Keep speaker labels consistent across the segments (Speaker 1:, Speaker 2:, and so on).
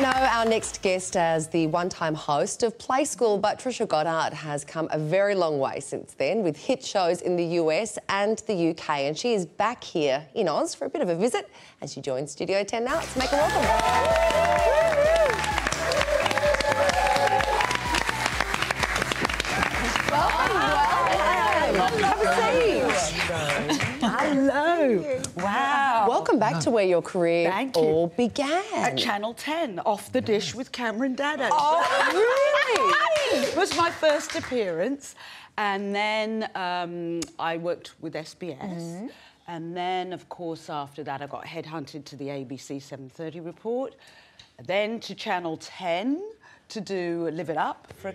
Speaker 1: might know our next guest as the one time host of Play School, but Trisha Goddard has come a very long way since then with hit shows in the US and the UK. And she is back here in Oz for a bit of a visit as she joins Studio 10 now. Let's make her welcome.
Speaker 2: Hello. Wow.
Speaker 1: Welcome back to where your career
Speaker 2: Thank you.
Speaker 1: all began.
Speaker 2: At Channel 10, off the dish with Cameron Daddo.
Speaker 1: Oh, really?
Speaker 2: it was my first appearance. And then um, I worked with SBS.
Speaker 1: Mm-hmm.
Speaker 2: And then, of course, after that, I got headhunted to the ABC 7.30 report. Then to Channel 10 to do Live It Up. For,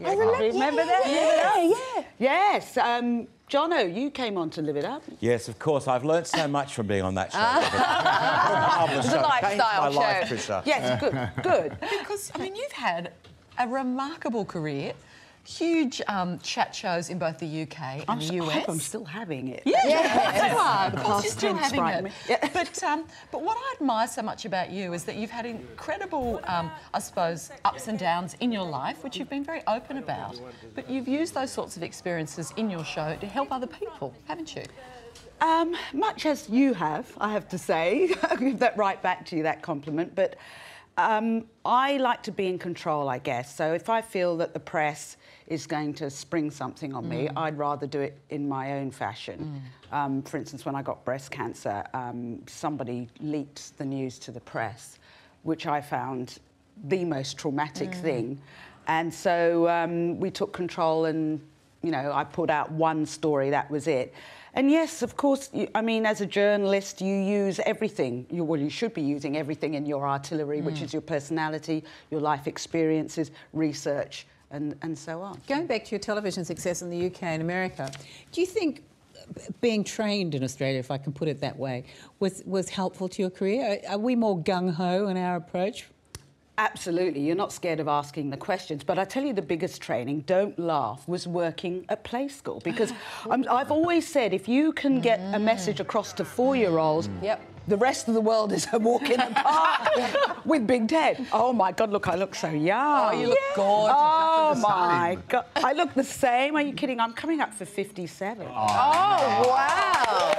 Speaker 2: yeah,
Speaker 1: remember-
Speaker 2: remember
Speaker 1: yeah,
Speaker 2: that?
Speaker 1: yeah,
Speaker 2: Live
Speaker 1: yeah.
Speaker 2: Yes. Um, Jono, you came on to Live It Up.
Speaker 3: Yes, of course. I've learnt so much from being on that show.
Speaker 4: It's a lifestyle
Speaker 3: my life,
Speaker 4: show.
Speaker 3: Trisha.
Speaker 2: Yes, good, good.
Speaker 4: Because, I mean, you've had a remarkable career, huge um, chat shows in both the UK and
Speaker 2: I'm,
Speaker 4: the US.
Speaker 2: I'm still having it.
Speaker 4: Yeah, yeah. you are. Of course, you're still having
Speaker 2: frighten
Speaker 4: it.
Speaker 2: Yeah.
Speaker 4: But, um, but what I admire so much about you is that you've had incredible, um, I suppose, ups and downs in your life, which you've been very open about. But you've used those sorts of experiences in your show to help other people, haven't you?
Speaker 2: Um, much as you have, I have to say, I'll give that right back to you, that compliment. But um, I like to be in control, I guess. So if I feel that the press is going to spring something on me, I'd rather do it in my own fashion. Um, for instance, when I got breast cancer, um, somebody leaked the news to the press, which I found the most traumatic thing. And so um, we took control and you know, I put out one story, that was it. And yes, of course, you, I mean, as a journalist, you use everything. You, well, you should be using everything in your artillery, which is your personality, your life experiences, research, and, and so on.
Speaker 5: Going back to your television success in the UK and America, do you think uh, being trained in Australia, if I can put it that way, was, was helpful to your career? Are, are we more gung ho in our approach?
Speaker 2: Absolutely, you're not scared of asking the questions. But I tell you, the biggest training, don't laugh, was working at Play School. Because I'm, I've always said if you can get a mm. message across to four year olds, mm.
Speaker 1: Yep.
Speaker 2: the rest of the world is a walk in the park with Big Ted. Oh my God, look, I look so young.
Speaker 4: Oh, you look gorgeous.
Speaker 2: Oh my God. I look the same. Are you kidding? I'm coming up for 57.
Speaker 1: Oh, wow.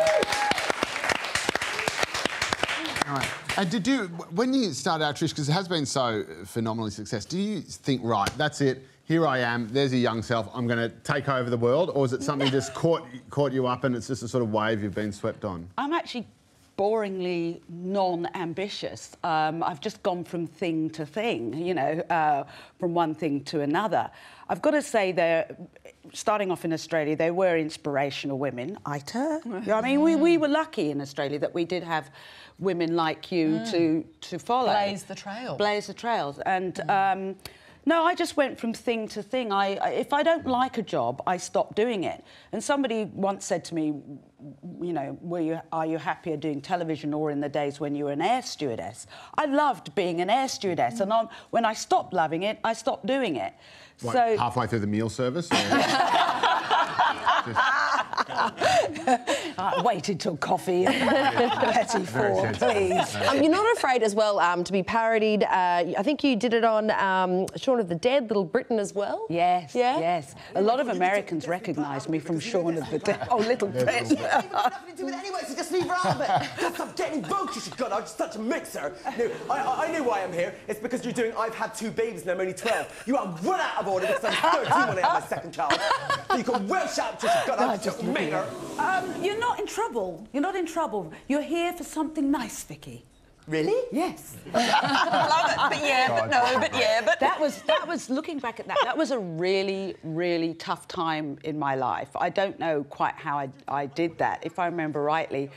Speaker 6: Right. And did you, when you started out, Trish, because it has been so phenomenally successful, do you think, right, that's it, here I am, there's a young self, I'm going to take over the world, or is it something just caught, caught you up and it's just a sort of wave you've been swept on?
Speaker 2: I'm actually boringly non-ambitious. Um, I've just gone from thing to thing, you know, uh, from one thing to another. I've got to say, there, starting off in Australia, there were inspirational women. Ita, you know I mean, we, we were lucky in Australia that we did have women like you to to follow,
Speaker 4: Blaze the trail.
Speaker 2: blaze the trails, and. Um, no, I just went from thing to thing. I, if I don't like a job, I stop doing it. And somebody once said to me, you know, were you, are you happier doing television or in the days when you were an air stewardess? I loved being an air stewardess, and on, when I stopped loving it, I stopped doing it.
Speaker 6: What,
Speaker 2: so
Speaker 6: halfway through the meal service? or-
Speaker 2: I waited till coffee and petit four, please.
Speaker 1: Um, you're not afraid as well um, to be parodied. Uh, I think you did it on um, Shaun of the Dead, Little Britain as well.
Speaker 2: Yes,
Speaker 1: Yeah?
Speaker 2: yes. A lot of Americans recognise me from Shaun of the Dead. Oh, Little Prince.
Speaker 7: nothing to do with it anyway, so just leave her out of it. Just stop getting involved, you should God, I'm just such a mixer. No, I, I, I know why I'm here. It's because you're doing I've had two babies and I'm only 12. You are run out of order because I'm 13 when I have my second child. You can well shout, Trisha, God, I'm just a
Speaker 8: Um, you're not in trouble. You're not in trouble. You're here for something nice, Vicky.
Speaker 7: Really?
Speaker 8: Yes.
Speaker 4: Love it, but yeah, but no, but yeah, but
Speaker 2: that was that was looking back at that that was a really really tough time in my life i don't know quite how i, I did that if i remember rightly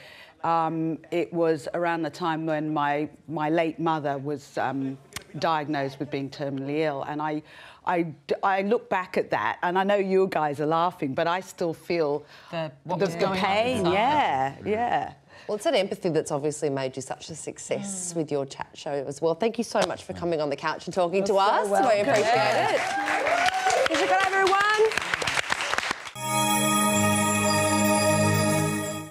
Speaker 2: um, it was around the time when my my late mother was um, diagnosed with being terminally ill and I, I I look back at that and I know you guys are laughing but I still feel
Speaker 4: The- what
Speaker 2: the, the
Speaker 4: going on
Speaker 2: pain yeah yeah
Speaker 1: Well, it's that empathy that's obviously made you such a success mm. with your chat show as well. Thank you so much for mm. coming on the couch and talking to
Speaker 2: You're so
Speaker 1: us. We
Speaker 2: welcome.
Speaker 1: appreciate it. Trisha Goddard, everyone.